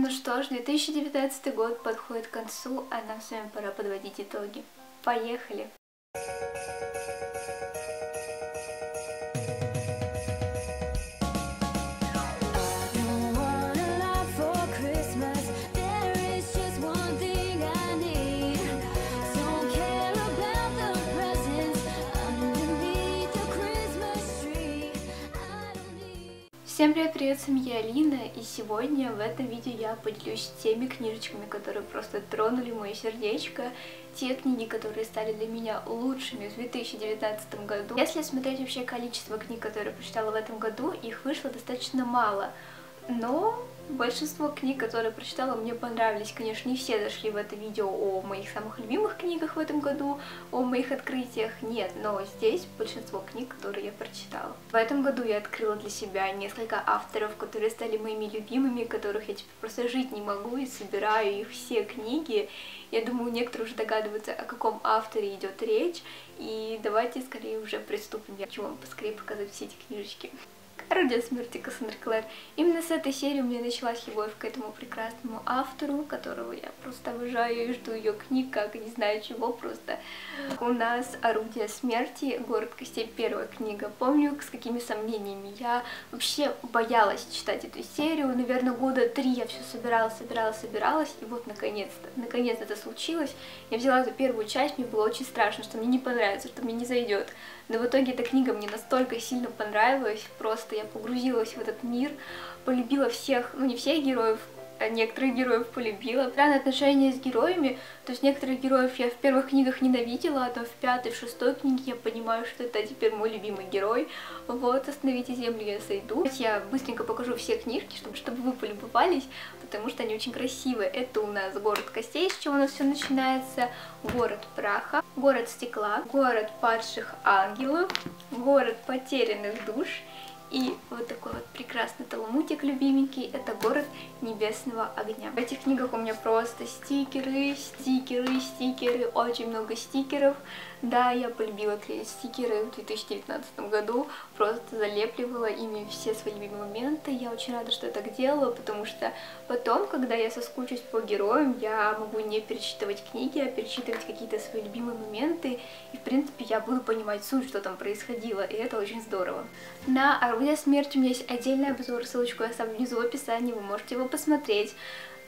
Ну что ж, 2019 год подходит к концу, а нам с вами пора подводить итоги. Поехали! Всем привет, привет, с вами Алина, и сегодня в этом видео я поделюсь теми книжечками, которые просто тронули мое сердечко, те книги, которые стали для меня лучшими в 2019 году. Если смотреть вообще количество книг, которые я прочитала в этом году, их вышло достаточно мало, но Большинство книг, которые прочитала, мне понравились. Конечно, не все зашли в это видео о моих самых любимых книгах в этом году, о моих открытиях, нет, но здесь большинство книг, которые я прочитала. В этом году я открыла для себя несколько авторов, которые стали моими любимыми, которых я теперь просто жить не могу и собираю их все книги. Я думаю, некоторые уже догадываются, о каком авторе идет речь, и давайте скорее уже приступим. Я хочу вам поскорее показать все эти книжечки. Орудие смерти Кассандра Клэр. Именно с этой серии у меня началась любовь к этому прекрасному автору, которого я просто обожаю и жду ее книг, как не знаю чего, просто. У нас Орудие смерти, Город костей, первая книга. Помню, с какими сомнениями я вообще боялась читать эту серию. Наверное, года три я все собиралась, собиралась, собиралась, и вот наконец-то, наконец это случилось. Я взяла эту первую часть, мне было очень страшно, что мне не понравится, что мне не зайдет. Но в итоге эта книга мне настолько сильно понравилась, просто я погрузилась в этот мир, полюбила всех, ну не всех героев, а некоторых героев полюбила. Странное отношение с героями, то есть некоторых героев я в первых книгах ненавидела, а то в пятой, в шестой книге я понимаю, что это теперь мой любимый герой. Вот, «Остановите землю», я сойду. Я быстренько покажу все книжки, чтобы, чтобы вы полюбовались, потому что они очень красивые. Это у нас «Город костей», с чего у нас все начинается, «Город праха», «Город стекла», «Город падших ангелов», «Город потерянных душ», и вот такой вот прекрасный талмудик любименький, это город небесного огня. В этих книгах у меня просто стикеры, стикеры, стикеры, очень много стикеров. Да, я полюбила клеить стикеры в 2019 году, просто залепливала ими все свои любимые моменты. Я очень рада, что я так делала, потому что потом, когда я соскучусь по героям, я могу не перечитывать книги, а перечитывать какие-то свои любимые моменты, и, в принципе, я буду понимать суть, что там происходило, и это очень здорово. На «Орудие смерти» у меня есть отдельный обзор, ссылочку я оставлю внизу в описании, вы можете его посмотреть.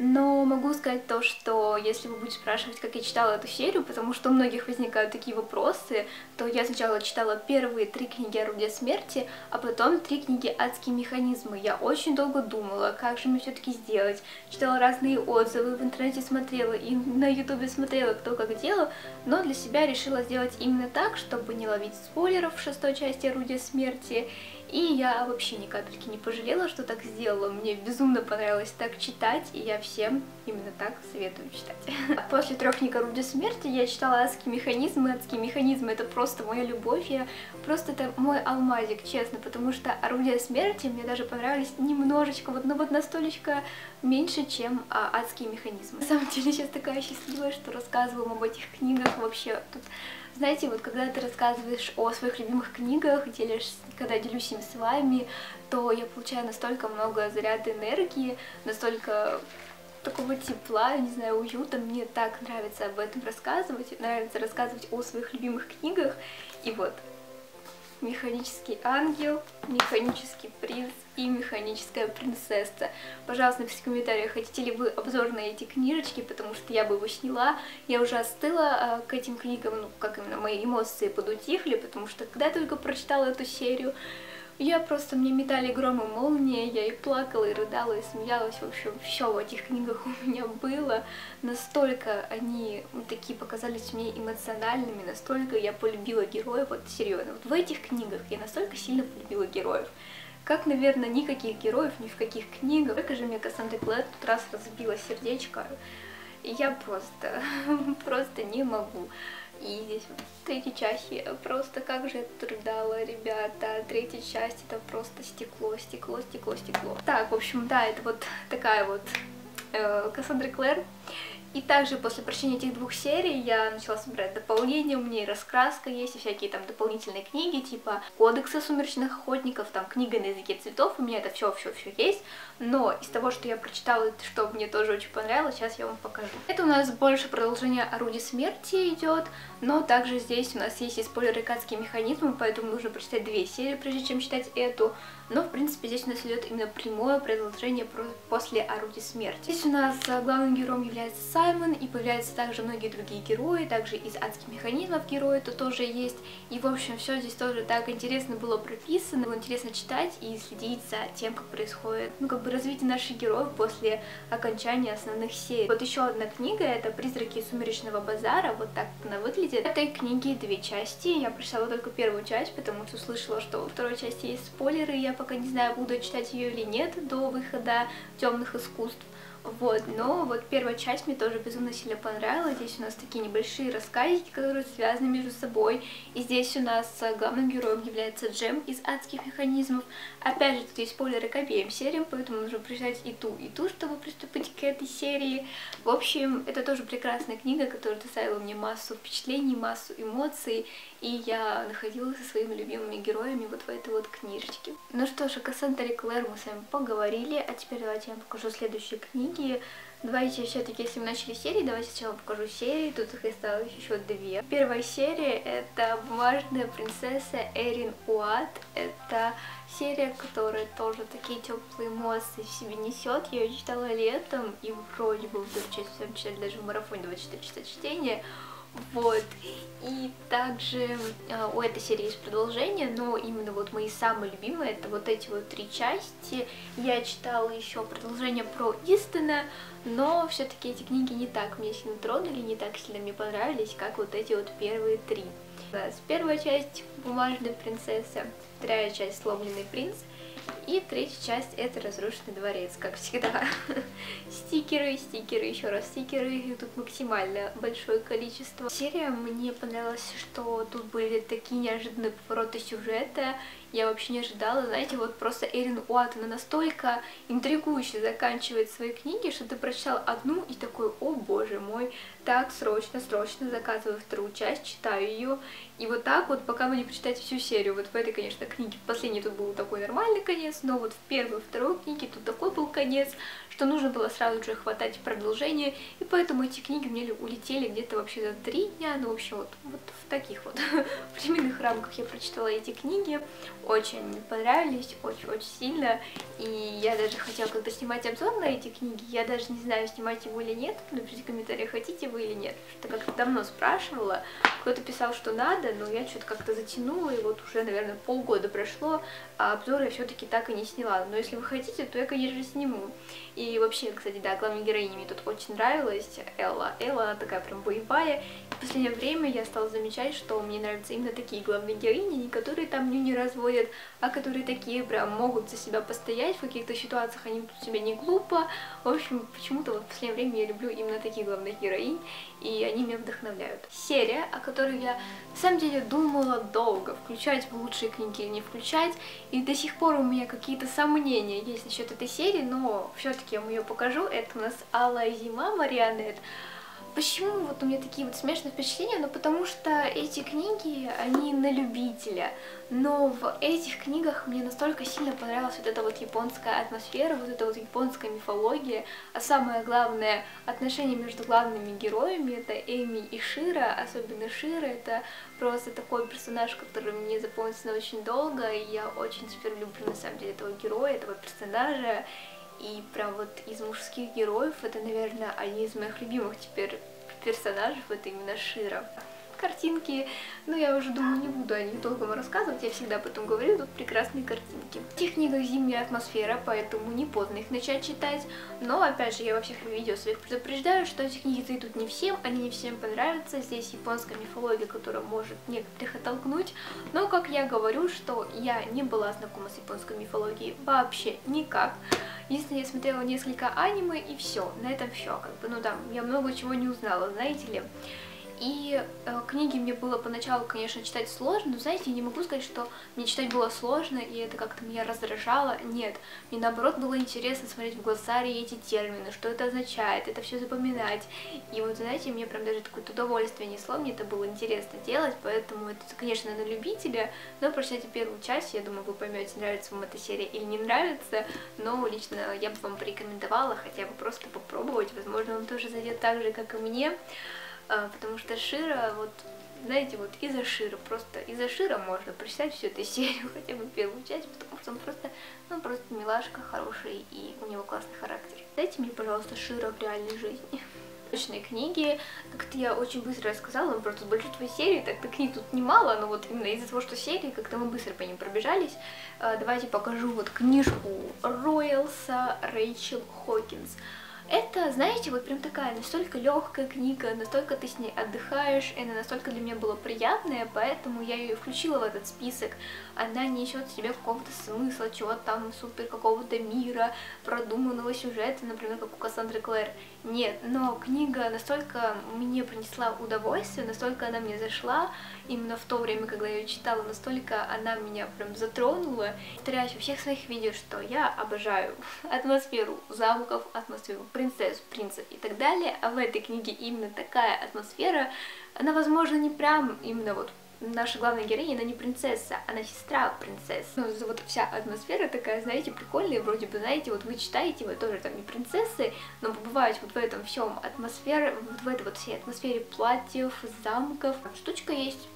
Но могу сказать то, что если вы будете спрашивать, как я читала эту серию, потому что у многих возникают такие вопросы, то я сначала читала первые три книги «Орудия смерти», а потом три книги «Адские механизмы». Я очень долго думала, как же мне все-таки сделать. Читала разные отзывы, в интернете смотрела и на ютубе смотрела, кто как делал, но для себя решила сделать именно так, чтобы не ловить спойлеров в шестой части «Орудия смерти», и я вообще ни капельки не пожалела, что так сделала. Мне безумно понравилось так читать, и я всем именно так советую читать. После трех книг «Орудия смерти» я читала «Адские механизмы». «Адские механизмы» — это просто моя любовь. Я просто это мой алмазик, честно, потому что «Орудия смерти» мне даже понравились немножечко, вот, ну вот настолько меньше, чем а, «Адские механизмы». На самом деле сейчас такая счастливая, что рассказываю об этих книгах вообще. Тут знаете, вот когда ты рассказываешь о своих любимых книгах, делишь, когда делюсь им с вами, то я получаю настолько много заряда энергии, настолько такого тепла, не знаю, уюта. Мне так нравится об этом рассказывать, нравится рассказывать о своих любимых книгах. И вот, механический ангел, механический принц и механическая принцесса. Пожалуйста, напишите в комментариях, хотите ли вы обзор на эти книжечки, потому что я бы его сняла. Я уже остыла э, к этим книгам, ну, как именно, мои эмоции подутихли, потому что когда я только прочитала эту серию, я просто, мне метали гром и молнии, я и плакала, и рыдала, и смеялась, в общем, все в этих книгах у меня было. Настолько они такие показались мне эмоциональными, настолько я полюбила героев, вот серьезно. Вот в этих книгах я настолько сильно полюбила героев. Как, наверное, никаких героев ни в каких книгах. Только же мне Кассандра Клэр тут раз разбила сердечко, я просто, просто не могу. И здесь вот третья часть, просто как же я рыдала, ребята. Третья часть это просто стекло, стекло, стекло, стекло. Так, в общем, да, это вот такая вот э, Кассандра Клэр. И также после прочтения этих двух серий я начала собирать дополнения, у меня и раскраска есть, и всякие там дополнительные книги, типа Кодекса сумеречных охотников, там книга на языке цветов, у меня это все все все есть. Но из того, что я прочитала, что мне тоже очень понравилось, сейчас я вам покажу. Это у нас больше продолжение орудия смерти идет, но также здесь у нас есть и спойлеры кадские механизмы, поэтому нужно прочитать две серии, прежде чем читать эту. Но, в принципе, здесь у нас идет именно прямое продолжение после орудия смерти. Здесь у нас а, главным героем является Саймон, и появляются также многие другие герои, также из адских механизмов герои тут тоже есть. И, в общем, все здесь тоже так интересно было прописано, было интересно читать и следить за тем, как происходит, ну, как бы развитие наших героев после окончания основных серий. Вот еще одна книга, это «Призраки сумеречного базара», вот так она выглядит. В этой книге две части, я прочитала только первую часть, потому что услышала, что во второй части есть спойлеры, я пока не знаю, буду читать ее или нет до выхода темных искусств. Вот, но вот первая часть мне тоже безумно сильно понравилась. Здесь у нас такие небольшие рассказики, которые связаны между собой. И здесь у нас э, главным героем является Джем из адских механизмов. Опять же, тут есть спойлеры к обеим сериям, поэтому нужно прочитать и ту, и ту, чтобы приступить к этой серии. В общем, это тоже прекрасная книга, которая доставила мне массу впечатлений, массу эмоций. И я находилась со своими любимыми героями вот в этой вот книжечке. Ну что ж, о Кассандре Клэр мы с вами поговорили, а теперь давайте я вам покажу следующие книги. Давайте все-таки, если мы начали серии, давайте сначала покажу серии. Тут их осталось еще две. Первая серия это «Бумажная принцесса Эрин Уат». Это серия, которая тоже такие теплые эмоции в себе несет. Я ее читала летом, и вроде бы вдруг часть читали даже в марафоне 24 часа чтения. Вот. И также э, у этой серии есть продолжение, но именно вот мои самые любимые это вот эти вот три части. Я читала еще продолжение про Истина, но все-таки эти книги не так меня сильно тронули, не так сильно мне понравились, как вот эти вот первые три. У нас первая часть «Бумажная принцесса», вторая часть «Сломленный принц», и третья часть это разрушенный дворец, как всегда. стикеры, стикеры, еще раз стикеры, и тут максимально большое количество. Серия мне понравилась, что тут были такие неожиданные повороты сюжета, я вообще не ожидала, знаете, вот просто Эрин Уатт, она настолько интригующе заканчивает свои книги, что ты прочитал одну и такой, о боже мой, так, срочно, срочно заказываю вторую часть, читаю ее, и вот так вот, пока вы не прочитаете всю серию, вот в этой, конечно, книге, в последней тут был такой нормальный конец, но вот в первой, второй книге тут такой был конец, что нужно было сразу же хватать продолжение, и поэтому эти книги мне улетели где-то вообще за три дня, ну, в общем, вот, вот в таких вот временных рамках я прочитала эти книги, очень понравились, очень-очень сильно, и я даже хотела когда снимать обзор на эти книги, я даже не знаю, снимать его или нет, напишите в комментариях, хотите вы или нет, что как-то давно спрашивала, кто-то писал, что надо, но я что-то как-то затянула, и вот уже, наверное, полгода прошло, а обзоры я все-таки так и не сняла, но если вы хотите, то я, конечно, сниму. И вообще, кстати, да, главной героиня мне тут очень нравилась, Элла. Элла, она такая прям боевая. В последнее время я стала замечать, что мне нравятся именно такие главные героини, не которые там ню не разводят, а которые такие прям могут за себя постоять в каких-то ситуациях, они тут себя не глупо. В общем, почему-то вот в последнее время я люблю именно таких главных героинь, и они меня вдохновляют. Серия, о которой я на самом деле думала долго, включать в лучшие книги или не включать, и до сих пор у меня какие-то сомнения есть насчет этой серии, но все-таки я вам ее покажу. Это у нас Алла Зима Марионет. Почему вот у меня такие вот смешные впечатления? Ну, потому что эти книги, они на любителя. Но в этих книгах мне настолько сильно понравилась вот эта вот японская атмосфера, вот эта вот японская мифология, а самое главное, отношения между главными героями, это Эми и Шира, особенно Шира, это просто такой персонаж, который мне запомнился очень долго, и я очень теперь люблю на самом деле этого героя, этого персонажа, и прям вот из мужских героев это, наверное, один из моих любимых теперь персонажей, это именно Шира. Картинки, ну я уже думаю, не буду о них долго рассказывать, я всегда об этом говорю, тут прекрасные картинки. В этих книгах зимняя атмосфера, поэтому не поздно их начать читать, но опять же я во всех видео своих предупреждаю, что эти книги зайдут не всем, они не всем понравятся, здесь японская мифология, которая может некоторых оттолкнуть, но как я говорю, что я не была знакома с японской мифологией вообще никак, Единственное, я смотрела несколько аниме и все, на этом все, как бы, ну да, я много чего не узнала, знаете ли. И э, книги мне было поначалу, конечно, читать сложно, но, знаете, я не могу сказать, что мне читать было сложно, и это как-то меня раздражало. Нет, мне наоборот было интересно смотреть в глоссарии эти термины, что это означает, это все запоминать. И вот, знаете, мне прям даже такое удовольствие несло, мне это было интересно делать, поэтому это, конечно, на любителя, но прочитайте первую часть, я думаю, вы поймете, нравится вам эта серия или не нравится, но лично я бы вам порекомендовала хотя бы просто попробовать, возможно, он тоже зайдет так же, как и мне, потому что Шира, вот, знаете, вот из-за Шира, просто из-за Шира можно прочитать всю эту серию, хотя бы первую часть, потому что он просто, ну, просто милашка хороший, и у него классный характер. Дайте мне, пожалуйста, Шира в реальной жизни. Точные книги, как-то я очень быстро рассказала, но просто большинство серий, так-то книг тут немало, но вот именно из-за того, что серии, как-то мы быстро по ним пробежались, а, давайте покажу вот книжку Роялса Рэйчел Хокинс. Это, знаете, вот прям такая настолько легкая книга, настолько ты с ней отдыхаешь, и она настолько для меня была приятная, поэтому я ее включила в этот список. Она несет в себе какого-то смысла, чего там супер какого-то мира, продуманного сюжета, например, как у Кассандры Клэр. Нет, но книга настолько мне принесла удовольствие, настолько она мне зашла, именно в то время, когда я ее читала, настолько она меня прям затронула. Повторяюсь во всех своих видео, что я обожаю атмосферу замков, атмосферу принцесс, принцев и так далее, а в этой книге именно такая атмосфера, она, возможно, не прям именно вот наша главная героиня, она не принцесса, она сестра принцессы. Ну, вот вся атмосфера такая, знаете, прикольная, вроде бы, знаете, вот вы читаете, вы тоже там не принцессы, но побываете вот в этом всем атмосфере, вот в этой вот всей атмосфере платьев, замков. Штучка есть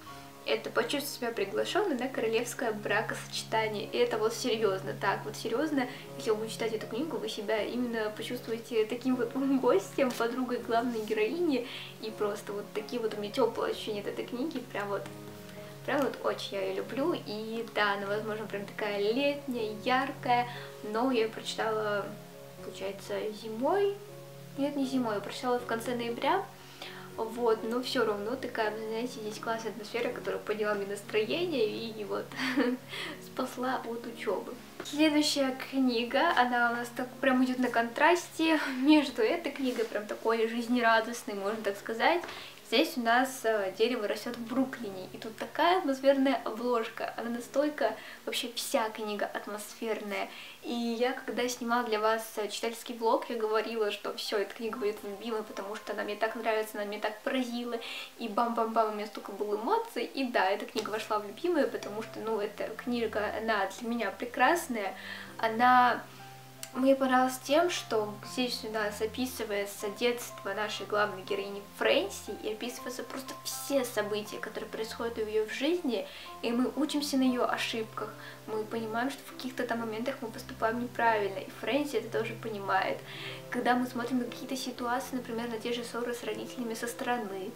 это почувствовать себя приглашенной на королевское бракосочетание. И это вот серьезно, так вот серьезно, если вы будете читать эту книгу, вы себя именно почувствуете таким вот гостем, подругой главной героини, и просто вот такие вот у меня теплые ощущения от этой книги, прям вот Прям вот очень я ее люблю, и да, она, возможно, прям такая летняя, яркая, но я ее прочитала, получается, зимой, нет, не зимой, я прочитала в конце ноября, вот, но все равно такая, знаете, здесь классная атмосфера, которая подняла мне настроение и вот спасла от учебы. Следующая книга, она у нас так прям идет на контрасте между этой книгой, прям такой жизнерадостной, можно так сказать, Здесь у нас э, дерево растет в Бруклине, и тут такая атмосферная обложка, она настолько, вообще вся книга атмосферная. И я, когда снимала для вас э, читательский влог, я говорила, что все, эта книга будет любимой, потому что она мне так нравится, она меня так поразила, и бам-бам-бам, у меня столько было эмоций, и да, эта книга вошла в любимую, потому что, ну, эта книга, она для меня прекрасная, она мне понравилось тем, что здесь у нас описывается детство нашей главной героини Фрэнси и описываются просто все события, которые происходят в ее жизни, и мы учимся на ее ошибках, мы понимаем, что в каких-то моментах мы поступаем неправильно, и Фрэнси это тоже понимает. Когда мы смотрим на какие-то ситуации, например, на те же ссоры с родителями со стороны,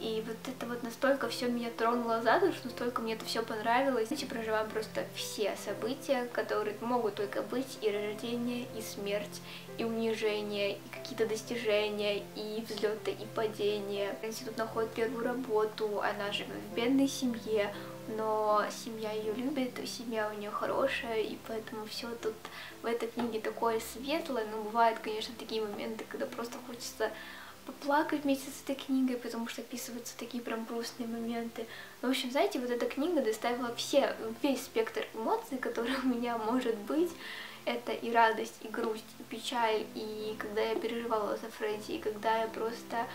и вот это вот настолько все меня тронуло за душу, настолько мне это все понравилось. Мы проживаем просто все события, которые могут только быть, и рождение, и смерть, и унижение, и какие-то достижения, и взлеты, и падения. Нэнси тут находит первую работу, она живет в бедной семье, но семья ее любит, семья у нее хорошая, и поэтому все тут в этой книге такое светлое, но бывают, конечно, такие моменты, когда просто хочется поплакать вместе с этой книгой, потому что описываются такие прям грустные моменты. Но, в общем, знаете, вот эта книга доставила все, весь спектр эмоций, который у меня может быть. Это и радость, и грусть, и печаль, и когда я переживала за Фрэнси, и когда я просто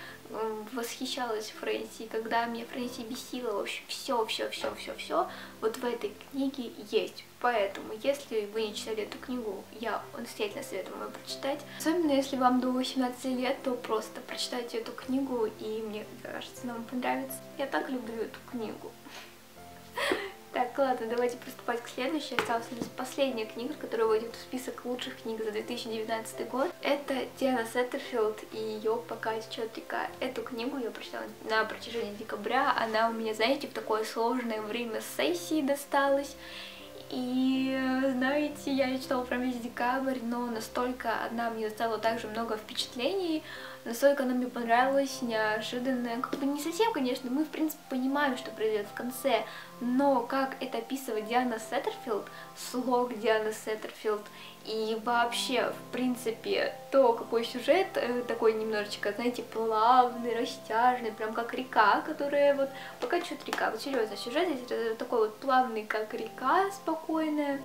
восхищалась Фрэнси, когда меня Фрэнси бесила, в общем, все, все, все, все, все вот в этой книге есть. Поэтому, если вы не читали эту книгу, я настоятельно советую вам прочитать. Особенно, если вам до 18 лет, то просто прочитайте эту книгу, и мне кажется, она вам понравится. Я так люблю эту книгу. Так, ладно, давайте приступать к следующей. Осталась у нас последняя книга, которая войдет в список лучших книг за 2019 год. Это Диана Сеттерфилд и ее «Пока течет река». Эту книгу я прочитала на протяжении декабря. Она у меня, знаете, в такое сложное время сессии досталась. И, знаете, я читала прям весь декабрь, но настолько она мне оставила также много впечатлений, настолько она мне понравилась, неожиданная. Как бы не совсем, конечно, мы, в принципе, понимаем, что произойдет в конце, но как это описывает Диана Сеттерфилд, слог Дианы Сеттерфилд, и вообще, в принципе, то, какой сюжет, э, такой немножечко, знаете, плавный, растяжный, прям как река, которая вот покачивает река. Вот серьезно, сюжет здесь такой вот плавный, как река, спокойная.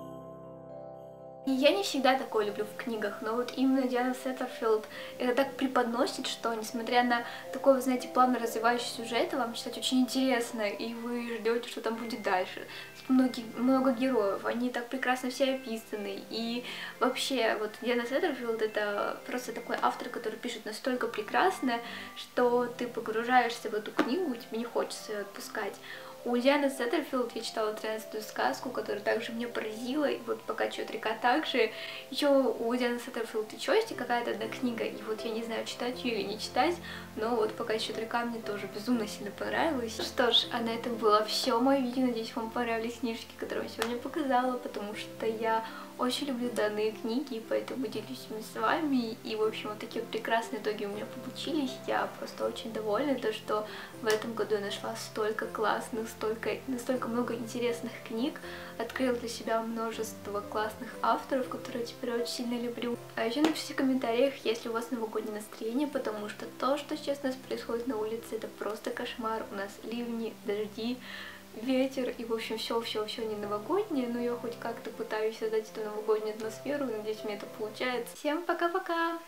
Я не всегда такое люблю в книгах, но вот именно Диана Сеттерфилд это так преподносит, что несмотря на такой, вы знаете, плавно развивающий сюжет, вам читать очень интересно, и вы ждете, что там будет дальше. Многие, много героев, они так прекрасно все описаны, и вообще, вот Диана Сеттерфилд это просто такой автор, который пишет настолько прекрасно, что ты погружаешься в эту книгу, тебе не хочется ее отпускать. У Дианы Сеттерфилд я читала тринадцатую сказку, которая также меня поразила, и вот пока чет река также. Еще у Дианы Сеттерфилд еще есть какая-то одна книга, и вот я не знаю, читать ее или не читать, но вот пока чет река мне тоже безумно сильно понравилась. Что ж, а на этом было все мое видео, надеюсь, вам понравились книжки, которые я сегодня показала, потому что я очень люблю данные книги, поэтому делюсь ими с вами. И, в общем, вот такие прекрасные итоги у меня получились. Я просто очень довольна, то, что в этом году я нашла столько классных, столько, настолько много интересных книг, открыла для себя множество классных авторов, которые теперь очень сильно люблю. А еще напишите в комментариях, если у вас новогоднее настроение, потому что то, что сейчас у нас происходит на улице, это просто кошмар. У нас ливни, дожди, ветер и, в общем, все-все-все не новогоднее, но я хоть как-то пытаюсь создать эту новогоднюю атмосферу, надеюсь, меня это получается. Всем пока-пока!